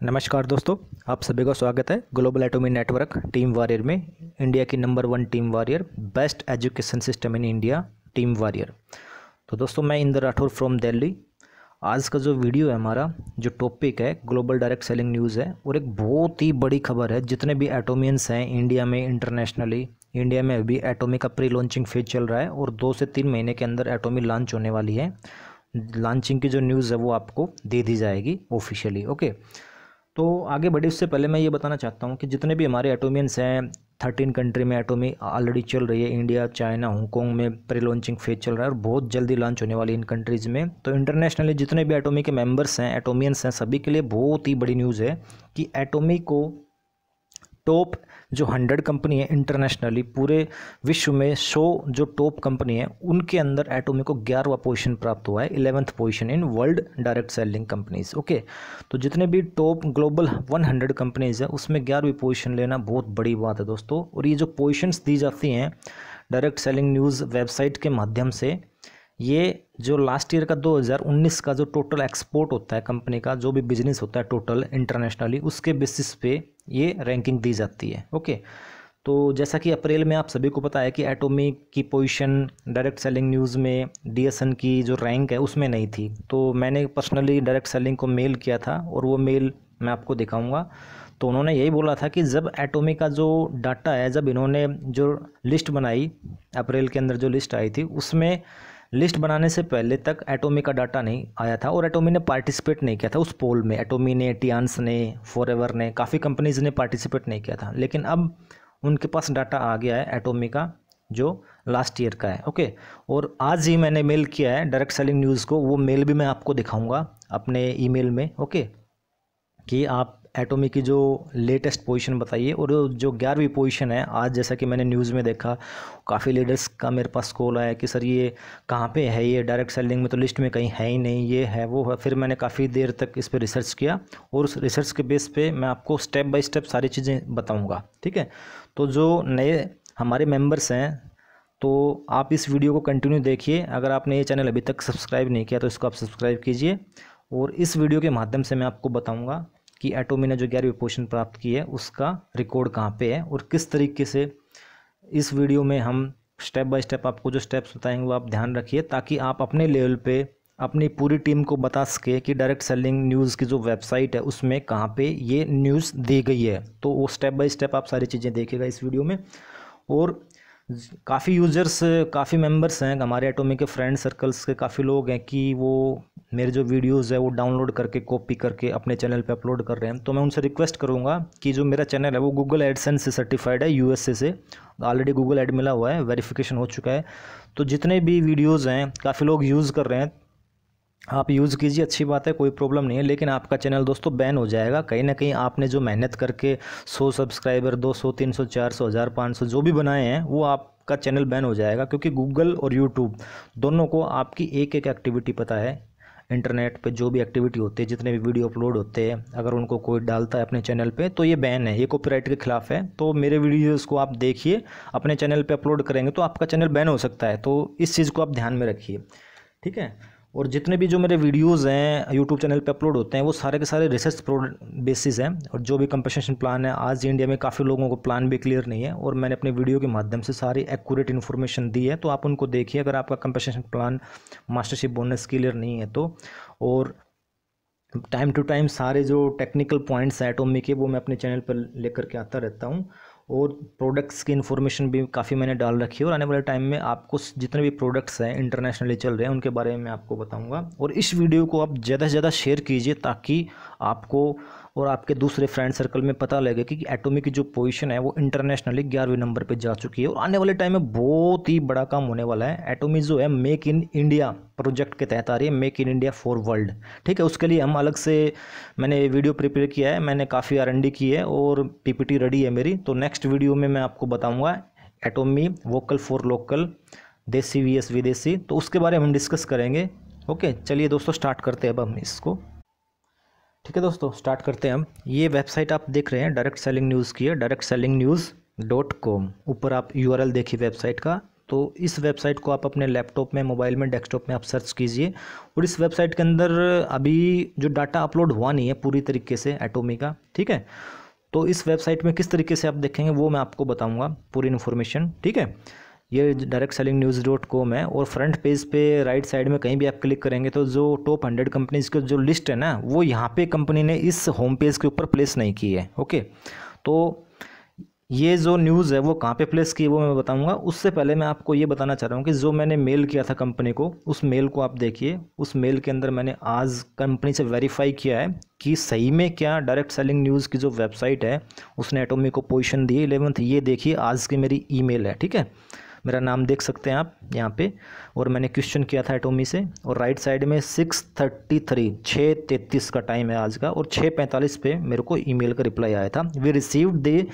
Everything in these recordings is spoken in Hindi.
नमस्कार दोस्तों, आप सभी का स्वागत है global Atomy network team warrior में इंडिया की number one team warrior best education system in India team warrior तो दोस्तों, मैं इंदर राठौर फ्रॉम दिल्ली। आज का जो वीडियो है हमारा, जो टॉपिक है ग्लोबल डायरेक्ट सेलिंग न्यूज़ है, और एक बहुत ही बड़ी खबर है, जितने भी एटोमियंस हैं इंडिया में इंटरनेशनली इंडिया में अभी एटोमी का प्री लॉन्चिंग फ़ेज़ चल रहा है, और दो से तीन महीने के अंदर एटोमी लॉन्च होने वाली है। लॉन्चिंग की जो न्यूज़ है, वो आपको दे दी जाएगी ऑफिशियली ओके तो आगे बढ़े, उससे पहले मैं ये बताना चाहता हूँ कि जितने भी हमारे एटोमियंस हैं थर्टीन कंट्री में एटोमी ऑलरेडी चल रही है इंडिया चाइना हांगकॉन्ग में प्री लॉन्चिंग फ़ेज़ चल रहा है और बहुत जल्दी लॉन्च होने वाली इन कंट्रीज़ में। तो इंटरनेशनली जितने भी एटोमी के मेंबर्स हैं एटोमियंस हैं, सभी के लिए बहुत ही बड़ी न्यूज़ है कि एटोमी को टॉप जो हंड्रेड कंपनी है इंटरनेशनली, पूरे विश्व में सौ जो टॉप कंपनी है, उनके अंदर एटोमी को ग्यारहवा पोजीशन प्राप्त हुआ है eleventh position in world direct selling companies okay तो जितने भी top global one hundred companies है, उसमें ग्यारहवीं पोजिशन लेना बहुत बड़ी बात है दोस्तों। और ये जो पोजिशंस दी जाती हैं डायरेक्ट सेलिंग न्यूज़ वेबसाइट के माध्यम से ये जो लास्ट ईयर का 2019 का जो टोटल एक्सपोर्ट होता है कंपनी का, जो भी बिज़नेस होता है टोटल इंटरनेशनली उसके बेसिस पे ये रैंकिंग दी जाती है ओके तो जैसा कि अप्रैल में आप सभी को पता है कि एटोमी की पोजीशन डायरेक्ट सेलिंग न्यूज़ में डीएसएन की जो रैंक है उसमें नहीं थी। तो मैंने पर्सनली डायरेक्ट सेलिंग को मेल किया था और वो मेल मैं आपको दिखाऊँगा। तो उन्होंने यही बोला था कि जब एटोमी का जो डाटा है, जब इन्होंने जो लिस्ट बनाई, अप्रैल के अंदर जो लिस्ट आई थी, उसमें लिस्ट बनाने से पहले तक एटोमी का डाटा नहीं आया था और एटोमी ने पार्टिसिपेट नहीं किया था उस पोल में। एटोमी ने टियांस ने फॉर ने, काफ़ी कंपनीज़ ने पार्टिसिपेट नहीं किया था। लेकिन अब उनके पास डाटा आ गया है एटोमी का, जो लास्ट ईयर का है। ओके और आज ही मैंने मेल किया है डायरेक्ट सेलिंग न्यूज़ को, वो मेल भी मैं आपको दिखाऊँगा अपने ईमेल में। ओके कि आप एटोमी की जो लेटेस्ट पोजीशन बताइए और जो ग्यारहवीं पोजीशन है, आज जैसा कि मैंने न्यूज़ में देखा, काफ़ी लीडर्स का मेरे पास कॉल आया कि सर ये कहाँ पे है? ये डायरेक्ट सेलिंग में तो लिस्ट में कहीं है ही नहीं, ये है, वो है। फिर मैंने काफ़ी देर तक इस पर रिसर्च किया और उस रिसर्च के बेस पे मैं आपको स्टेप बाय स्टेप सारी चीज़ें बताऊँगा, ठीक है? तो जो नए हमारे मेंबर्स हैं तो आप इस वीडियो को कंटिन्यू देखिए। अगर आपने ये चैनल अभी तक सब्सक्राइब नहीं किया तो इसको आप सब्सक्राइब कीजिए और इस वीडियो के माध्यम से मैं आपको बताऊँगा कि एटोमी ने जो ग्यारहवीं पोजिशन प्राप्त की है, उसका रिकॉर्ड कहाँ पे है और किस तरीके से इस वीडियो में हम स्टेप बाय स्टेप आपको जो स्टेप्स बताएँगे वो आप ध्यान रखिए ताकि आप अपने लेवल पे अपनी पूरी टीम को बता सके कि डायरेक्ट सेलिंग न्यूज़ की जो वेबसाइट है, उसमें कहाँ पे ये न्यूज़ दी गई है। तो वो स्टेप बाय स्टेप आप सारी चीज़ें देखिएगा इस वीडियो में। और काफ़ी यूज़र्स काफ़ी मेंबर्स हैं, हमारे एटोमी के फ्रेंड सर्कल्स के काफ़ी लोग हैं कि वो मेरे जो वीडियोज़ है वो डाउनलोड करके, कॉपी करके अपने चैनल पे अपलोड कर रहे हैं। तो मैं उनसे रिक्वेस्ट करूँगा कि जो मेरा चैनल है वो गूगल एडसेंस से सर्टिफाइड है यूएसए से। ऑलरेडी गूगल एड मिला हुआ है वेरिफिकेशन हो चुका है। तो जितने भी वीडियोज़ हैं, काफ़ी लोग यूज़ कर रहे हैं। आप यूज़ कीजिए, अच्छी बात है, कोई प्रॉब्लम नहीं है, लेकिन आपका चैनल दोस्तों बैन हो जाएगा। कहीं ना कहीं आपने जो मेहनत करके सौ सब्सक्राइबर दो सौ, तीन सौ, चार सौ, हज़ार पाँच जो भी बनाए हैं, वो आपका चैनल बैन हो जाएगा, क्योंकि गूगल और यूट्यूब दोनों को आपकी एक एक एक्टिविटी पता है। इंटरनेट पे जो भी एक्टिविटी होती है, जितने भी वीडियो अपलोड होते हैं, अगर उनको कोई डालता है अपने चैनल पे तो ये बैन है, ये कॉपीराइट के खिलाफ है। तो मेरे वीडियोस को आप देखिए, अपने चैनल पे अपलोड करेंगे तो आपका चैनल बैन हो सकता है। तो इस चीज़ को आप ध्यान में रखिए, ठीक है? और जितने भी जो मेरे वीडियोस हैं यूट्यूब चैनल पे अपलोड होते हैं, वो सारे के सारे रिसर्च बेसिस हैं और जो भी कंपनसेशन प्लान है, आज इंडिया में काफ़ी लोगों को प्लान भी क्लियर नहीं है और मैंने अपने वीडियो के माध्यम से सारी एक्यूरेट इन्फॉर्मेशन दी है तो आप उनको देखिए, अगर आपका compensation plan mastership bonus clear नहीं है तो। और टाइम टू टाइम सारे जो टेक्निकल पॉइंट्स हैं एटोमी के, वो मैं अपने चैनल पर लेकर के आता रहता हूँ। और प्रोडक्ट्स की इन्फॉर्मेशन भी काफ़ी मैंने डाल रखी है और आने वाले टाइम में आपको जितने भी प्रोडक्ट्स हैं इंटरनेशनली चल रहे हैं, उनके बारे में मैं आपको बताऊँगा। और इस वीडियो को आप ज़्यादा से ज़्यादा शेयर कीजिए ताकि आपको और आपके दूसरे फ्रेंड सर्कल में पता लगे कि एटोमी की जो पोजीशन है, वो इंटरनेशनली ग्यारहवें नंबर पे जा चुकी है और आने वाले टाइम में बहुत ही बड़ा काम होने वाला है। एटोमी जो है मेक इन इंडिया प्रोजेक्ट के तहत आ रही है make in India for world ठीक है, उसके लिए हम अलग से मैंने वीडियो प्रिपेयर किया है, मैंने काफ़ी आर की है और पीपीटी रेडी है मेरी। तो नेक्स्ट वीडियो में मैं आपको बताऊँगा एटोमी वोकल फॉर लोकल देसी वी विदेशी। तो उसके बारे में हम डिस्कस करेंगे। ओके चलिए दोस्तों स्टार्ट करते हैं अब हम इसको। ठीक है दोस्तों स्टार्ट करते हैं हम। ये वेबसाइट आप देख रहे हैं डायरेक्ट सेलिंग न्यूज़ की है direct selling news dot com ऊपर आप यू आर एल देखिए वेबसाइट का तो इस वेबसाइट को आप अपने लैपटॉप में मोबाइल में डेस्कटॉप में आप सर्च कीजिए। और इस वेबसाइट के अंदर अभी जो डाटा अपलोड हुआ नहीं है, पूरी तरीके से एटोमी का, ठीक है? तो इस वेबसाइट में किस तरीके से आप देखेंगे, वो मैं आपको बताऊँगा, पूरी इन्फॉर्मेशन ठीक है? ये direct selling news dot com है और फ्रंट पेज पे राइट साइड में कहीं भी आप क्लिक करेंगे तो जो टॉप हंड्रेड कंपनीज़ की जो लिस्ट है ना, वो यहाँ पे कंपनी ने इस होम पेज के ऊपर प्लेस नहीं की है ओके तो ये जो न्यूज़ है वो कहाँ पे प्लेस की है वो मैं बताऊँगा। उससे पहले मैं आपको ये बताना चाह रहा हूँ कि जो मैंने मेल किया था कंपनी को, उस मेल को आप देखिए। उस मेल के अंदर मैंने आज कंपनी से वेरीफाई किया है कि सही में क्या डायरेक्ट सेलिंग न्यूज़ की जो वेबसाइट है, उसने एटोमी को पोजिशन दी इलेवंथ ये देखिए आज की मेरी ई है, ठीक है? मेरा नाम देख सकते हैं आप यहाँ पे। और मैंने क्वेश्चन किया था एटोमी से। और राइट साइड में सिक्स थर्टी थ्री छः तैंतीस का टाइम है आज का। और छः पैंतालीस पे मेरे को ईमेल का रिप्लाई आया था। We receive they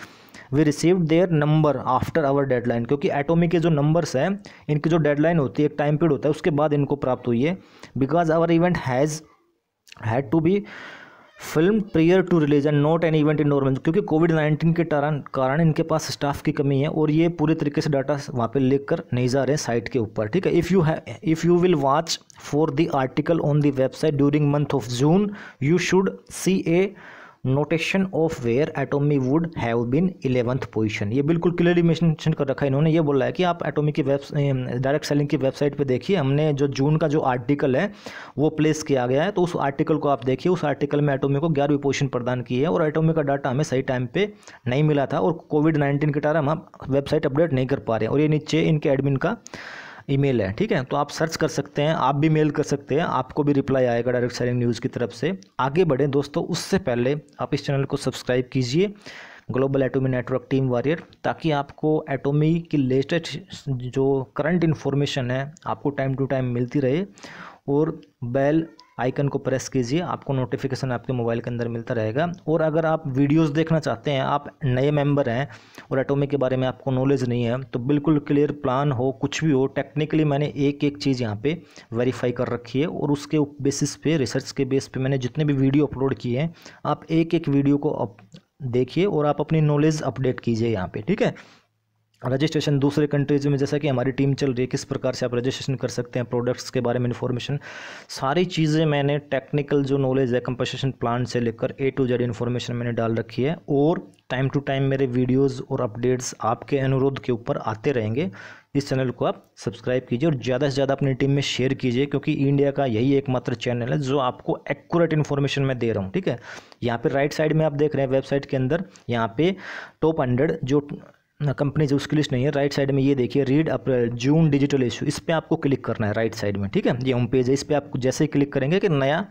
we receive their number after our deadline क्योंकि एटोमी के जो नंबर्स हैं, इनकी जो डेडलाइन होती है, एक टाइम पीरियड होता है, उसके बाद इनको प्राप्त हुई है। Because our event has had to be filmed prior to release and not an event in normal क्योंकि कोविड नाइन्टीन के कारण इनके पास स्टाफ की कमी है और ये पूरे तरीके से डाटा वहाँ पे लेकर कर नहीं जा रहे हैं साइट के ऊपर, ठीक है? इफ़ यू है if you will watch for the article on the website during month of June you should see a notation of where Atomy would have been eleventh position. ये बिल्कुल क्लियरली मेंशन कर रखा है इन्होंने। ये बोला है कि आप एटोमी की वेब डायरेक्ट सेलिंग की वेबसाइट पे देखिए, हमने जो जून का जो आर्टिकल है, वो प्लेस किया गया है। तो उस आर्टिकल को आप देखिए, उस आर्टिकल में एटोमी को ग्यारहवीं पोजिशन प्रदान की है और एटोमी का डाटा हमें सही टाइम पर नहीं मिला था और कोविड नाइन्टीन के कारण हम वेबसाइट अपडेट नहीं कर पा रहे हैं। और ये नीचे इनके एडमिन का ईमेल है, ठीक है? तो आप सर्च कर सकते हैं, आप भी मेल कर सकते हैं, आपको भी रिप्लाई आएगा डायरेक्ट सेलिंग न्यूज़ की तरफ़ से। आगे बढ़ें दोस्तों, उससे पहले आप इस चैनल को सब्सक्राइब कीजिए, global Atomy network team warrior, ताकि आपको एटोमी की लेटेस्ट जो करंट इन्फॉर्मेशन है, आपको टाइम टू टाइम मिलती रहे, और बेल आइकन को प्रेस कीजिए, आपको नोटिफिकेशन आपके मोबाइल के अंदर मिलता रहेगा। और अगर आप वीडियोस देखना चाहते हैं, आप नए मेंबर हैं और एटोमिक के बारे में आपको नॉलेज नहीं है तो बिल्कुल क्लियर प्लान हो, कुछ भी हो टेक्निकली मैंने एक एक चीज़ यहाँ पे वेरीफाई कर रखी है और उसके बेसिस पे रिसर्च के बेस पे मैंने जितने भी वीडियो अपलोड किए हैं, आप एक एक वीडियो को देखिए और आप अपनी नॉलेज अपडेट कीजिए यहाँ पर ठीक है? रजिस्ट्रेशन दूसरे कंट्रीज़ में, जैसा कि हमारी टीम चल रही है, किस प्रकार से आप रजिस्ट्रेशन कर सकते हैं प्रोडक्ट्स के बारे में इन्फॉर्मेशन सारी चीज़ें मैंने टेक्निकल जो नॉलेज है कंपनसेशन प्लान से लेकर ए टू जेड इन्फॉर्मेशन मैंने डाल रखी है, और टाइम टू टाइम मेरे वीडियोस और अपडेट्स आपके अनुरोध के ऊपर आते रहेंगे। इस चैनल को आप सब्सक्राइब कीजिए और ज़्यादा से ज़्यादा अपनी टीम में शेयर कीजिए, क्योंकि इंडिया का यही एकमात्र चैनल है, जो आपको एक्यूरेट इन्फॉर्मेशन मैं दे रहा हूँ, ठीक है? यहाँ पे राइट साइड में आप देख रहे हैं वेबसाइट के अंदर यहाँ पे टॉप हंड्रेड जो कंपनी जो उसकी लिस्ट नहीं है राइट साइड में ये देखिए read April June digital issue इस पर आपको क्लिक करना है राइट साइड में, ठीक है? ये होम पेज है, इस पर आप जैसे ही क्लिक करेंगे कि नया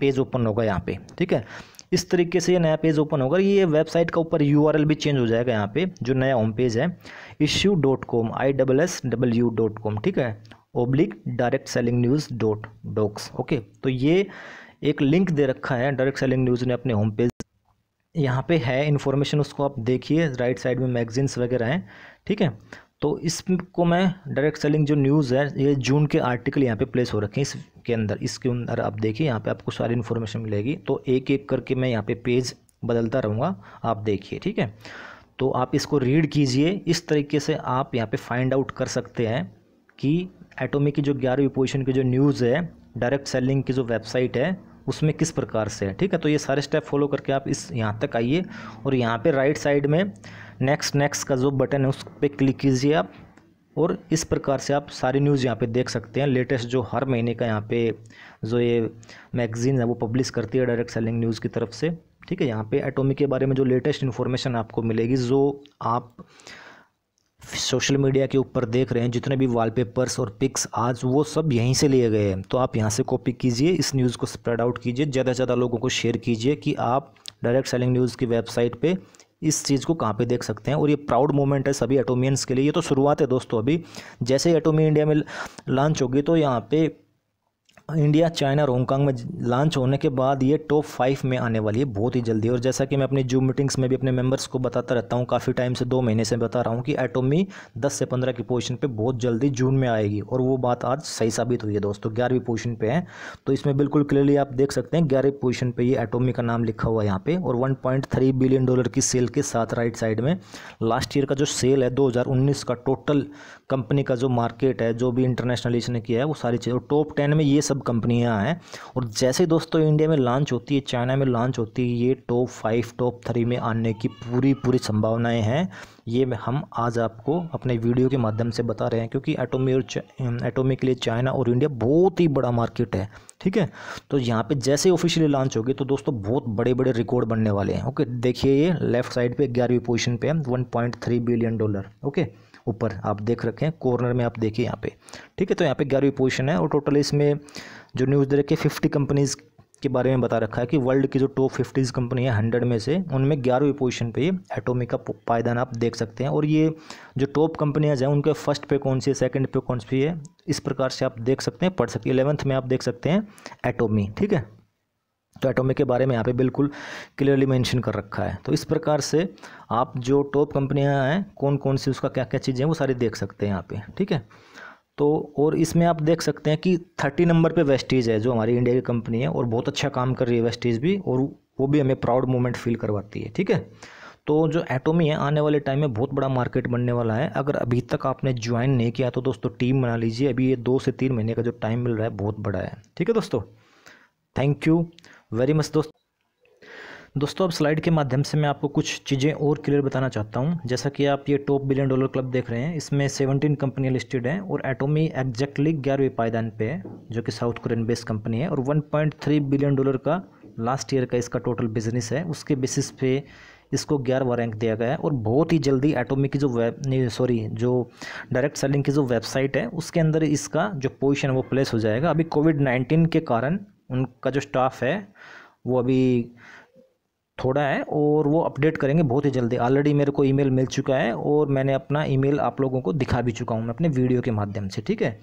पेज ओपन होगा यहाँ पे, ठीक है? इस तरीके से ये नया पेज ओपन होगा, ये वेबसाइट का ऊपर यूआरएल भी चेंज हो जाएगा यहाँ पे, जो नया होम पेज है issue dot com I double S double U dot com ठीक है? Oblique direct selling news dot docs okay तो ये एक लिंक दे रखा है डायरेक्ट सेलिंग न्यूज़ ने अपने होम पेज यहाँ पे है इन्फॉर्मेशन उसको आप देखिए राइट साइड में मैगजीन्स वगैरह हैं, ठीक है? तो इसको मैं डायरेक्ट सेलिंग जो न्यूज़ है, ये जून के आर्टिकल यहाँ पे प्लेस हो रखे हैं इसके अंदर। इसके अंदर आप देखिए, यहाँ पे आपको सारी इन्फॉर्मेशन मिलेगी। तो एक एक करके मैं यहाँ पे पेज बदलता रहूँगा, आप देखिए, ठीक है? तो आप इसको रीड कीजिए। इस तरीके से आप यहाँ पे फाइंड आउट कर सकते हैं कि एटोमी की जो ग्यारहवीं पोजिशन की जो न्यूज़ है डायरेक्ट सेलिंग की जो वेबसाइट है उसमें किस प्रकार से है? ठीक है तो ये सारे स्टेप फॉलो करके आप इस यहाँ तक आइए और यहाँ पे राइट साइड में नेक्स्ट नेक्स्ट का जो बटन है उस पर क्लिक कीजिए आप और इस प्रकार से आप सारी न्यूज़ यहाँ पे देख सकते हैं। लेटेस्ट जो हर महीने का यहाँ पे जो ये मैगजीन है वो पब्लिश करती है डायरेक्ट सेलिंग न्यूज़ की तरफ़ से। ठीक है, यहाँ पे एटोमी के बारे में जो लेटेस्ट इन्फॉर्मेशन आपको मिलेगी, जो आप सोशल मीडिया के ऊपर देख रहे हैं, जितने भी वॉलपेपर्स और पिक्स आज वो सब यहीं से लिए गए हैं। तो आप यहाँ से कॉपी कीजिए, इस न्यूज़ को स्प्रेड आउट कीजिए, ज़्यादा से ज़्यादा लोगों को शेयर कीजिए कि आप डायरेक्ट सेलिंग न्यूज़ की वेबसाइट पे इस चीज़ को कहाँ पे देख सकते हैं। और ये प्राउड मोमेंट है सभी एटोमियंस के लिए। ये तो शुरुआत है दोस्तों अभी। जैसे एटोमी इंडिया में लॉन्च होगी तो यहाँ पे इंडिया, चाइना और हांगकॉन्ग में लॉन्च होने के बाद ये टॉप फाइव में आने वाली है बहुत ही जल्दी। और जैसा कि मैं अपनी जूम मीटिंग्स में भी अपने मेंबर्स को बताता रहता हूँ, काफ़ी टाइम से, दो महीने से बता रहा हूँ कि एटोमी दस से पंद्रह की पोजीशन पे बहुत जल्दी जून में आएगी। और वो बात आज सही साबित हुई है दोस्तों, ग्यारहवीं पोजिशन पर है। तो इसमें बिल्कुल क्लियरली आप देख सकते हैं, ग्यारहवीं पोजिशन पर ये एटोमी का नाम लिखा हुआ है यहाँ पर और वन बिलियन डॉलर की सेल के साथ राइट साइड में लास्ट ईयर का जो सेल है, दो हज़ार उन्नीस का टोटल कंपनी का जो मार्केट है, जो भी इंटरनेशनल इसने किया है, वो सारी चीज़ें टॉप टेन में ये सब कंपनियाँ हैं। और जैसे दोस्तों इंडिया में लॉन्च होती है, चाइना में लॉन्च होती है, ये टॉप फाइव टॉप थ्री में आने की पूरी पूरी संभावनाएँ हैं। ये हम आज आपको अपने वीडियो के माध्यम से बता रहे हैं, क्योंकि एटोमी और एटोमी के लिए चाइना और इंडिया बहुत ही बड़ा मार्केट है, ठीक है? तो यहाँ पे जैसे ऑफिशियली लॉन्च होगी तो दोस्तों बहुत बड़े बड़े रिकॉर्ड बनने वाले हैं, ओके? देखिए ये लेफ़्ट साइड पे ग्यारहवीं पोजीशन पे है one point three billion dollar okay? ऊपर आप देख रखे कॉर्नर में आप देखिए यहाँ पे। ठीक है तो यहाँ पे ग्यारहवीं पोजीशन है और टोटल इसमें जो न्यूज़ दे रखी है फिफ्टी कंपनीज़ के बारे में बता रखा है कि वर्ल्ड की जो टॉप फिफ्टीज़ कंपनी है हंड्रेड में से, उनमें ग्यारहवीं पोजीशन पे ये एटोमिक का पायदान आप देख सकते हैं। और ये जो टॉप कंपनियाँ हैं, उनके फ़र्स्ट पे कौन सी है सेकंड पे कौन सी है, इस प्रकार से आप देख सकते हैं, पढ़ सकते इलेवंथ में आप देख सकते हैं एटोमी ठीक है? तो एटोमिक के बारे में यहाँ पे बिल्कुल क्लियरली मेंशन कर रखा है। तो इस प्रकार से आप जो टॉप कंपनियाँ हैं कौन कौन सी उसका क्या क्या चीज़ें हैं, वो सारी देख सकते हैं यहाँ पे, ठीक है? तो और इसमें आप देख सकते हैं कि थर्टी नंबर पे वेस्टीज है, जो हमारी इंडिया की कंपनी है, और बहुत अच्छा काम कर रही है वेस्टीज भी, और वो भी हमें प्राउड मोमेंट फील करवाती है, ठीक है? तो जो एटोमी है, आने वाले टाइम में बहुत बड़ा मार्केट बनने वाला है। अगर अभी तक आपने ज्वाइन नहीं किया तो दोस्तों टीम बना लीजिए। अभी ये दो से तीन महीने का जो टाइम मिल रहा है, बहुत बड़ा है, ठीक है दोस्तों? थैंक यू वेरी मच दोस्त। दोस्तों, अब स्लाइड के माध्यम से मैं आपको कुछ चीज़ें और क्लियर बताना चाहता हूँ। जैसा कि आप ये टॉप बिलियन डॉलर क्लब देख रहे हैं, इसमें 17 कंपनियाँ लिस्टेड हैं और एटोमी एग्जैक्टली ग्यारहवें पायदान पे है, जो कि साउथ कोरियन बेस्ड कंपनी है। और 1.3 बिलियन डॉलर का लास्ट ईयर का इसका टोटल बिज़नेस है। उसके बेसिस पे इसको ग्यारहवा रैंक दिया गया है और बहुत ही जल्दी एटोमी की जो वेब सॉरी जो डायरेक्ट सेलिंग की जो वेबसाइट है, उसके अंदर इसका जो पोजिशन वो प्लेस हो जाएगा। अभी कोविड नाइन्टीन के कारण उनका जो स्टाफ है, वो अभी थोड़ा है और वो अपडेट करेंगे बहुत ही जल्दी। ऑलरेडी मेरे को ईमेल मिल चुका है और मैंने अपना ईमेल आप लोगों को दिखा भी चुका हूँ मैं अपने वीडियो के माध्यम से, ठीक है?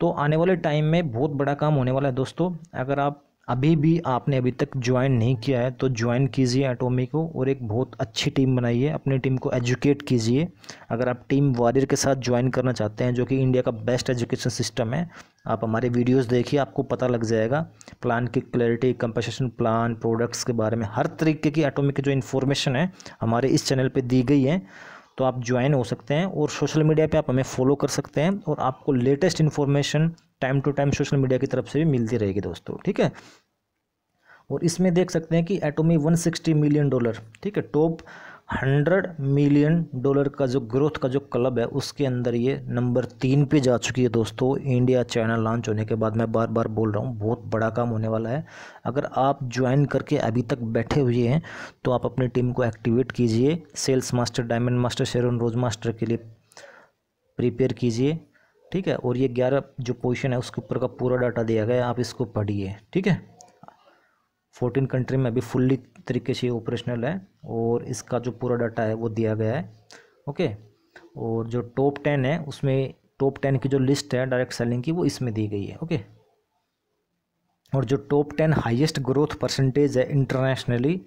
तो आने वाले टाइम में बहुत बड़ा काम होने वाला है दोस्तों। अगर आप अभी भी आपने अभी तक ज्वाइन नहीं किया है तो ज्वाइन कीजिए एटोमी को और एक बहुत अच्छी टीम बनाइए, अपनी टीम को एजुकेट कीजिए। अगर आप टीम वॉरियर के साथ ज्वाइन करना चाहते हैं, जो कि इंडिया का बेस्ट एजुकेशन सिस्टम है, आप हमारे वीडियोस देखिए, आपको पता लग जाएगा। प्लान की क्लैरिटी कंपनसेशन प्लान प्रोडक्ट्स के बारे में, हर तरीके की एटोमिक की जो इन्फॉर्मेशन है, हमारे इस चैनल पर दी गई है। तो आप ज्वाइन हो सकते हैं और सोशल मीडिया पे आप हमें फॉलो कर सकते हैं और आपको latest information time to time social media की तरफ़ से भी मिलती रहेगी दोस्तों, ठीक है? और इसमें देख सकते हैं कि एटोमी 160 मिलियन डॉलर ठीक है? टॉप 100 मिलियन डॉलर का जो ग्रोथ का जो क्लब है, उसके अंदर ये नंबर तीन पे जा चुकी है दोस्तों इंडिया चाइना लॉन्च होने के बाद। मैं बार बार बोल रहा हूँ, बहुत बड़ा काम होने वाला है। अगर आप ज्वाइन करके अभी तक बैठे हुए हैं तो आप अपनी टीम को एक्टिवेट कीजिए। Sales master diamond master Sharon rose master के लिए प्रिपेयर कीजिए। ठीक है? और ये ग्यारह जो पोजिशन है, उसके ऊपर का पूरा डाटा दिया गया है, आप इसको पढ़िए, ठीक है? फोर्टीन कंट्री में अभी फुल्ली तरीके से ऑपरेशनल है, और इसका जो पूरा डाटा है, वो दिया गया है ओके और जो टॉप टेन है, उसमें टॉप टेन की जो लिस्ट है डायरेक्ट सेलिंग की, वो इसमें दी गई है ओके और जो top ten highest growth percentage है इंटरनेशनली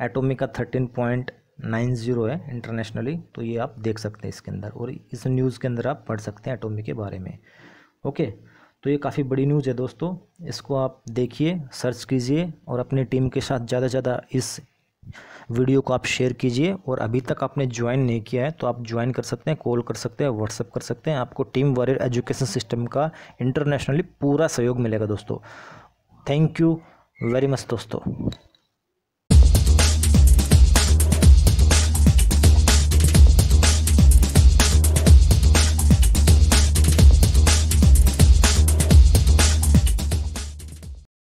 एटोमी का थर्टीन पॉइंट नाइन ज़ीरो है इंटरनेशनली तो ये आप देख सकते हैं इसके अंदर। और इस न्यूज़ के अंदर आप पढ़ सकते हैं एटोमी के बारे में। ओके तो ये काफ़ी बड़ी न्यूज़ है दोस्तों। इसको आप देखिए, सर्च कीजिए और अपनी टीम के साथ ज़्यादा से ज़्यादा इस वीडियो को आप शेयर कीजिए। और अभी तक आपने ज्वाइन नहीं किया है तो आप ज्वाइन कर सकते हैं, कॉल कर सकते हैं व्हाट्सअप कर सकते हैं। आपको टीम वॉरियर एजुकेशन सिस्टम का इंटरनेशनली पूरा सहयोग मिलेगा दोस्तों। थैंक यू वेरी मच दोस्तों।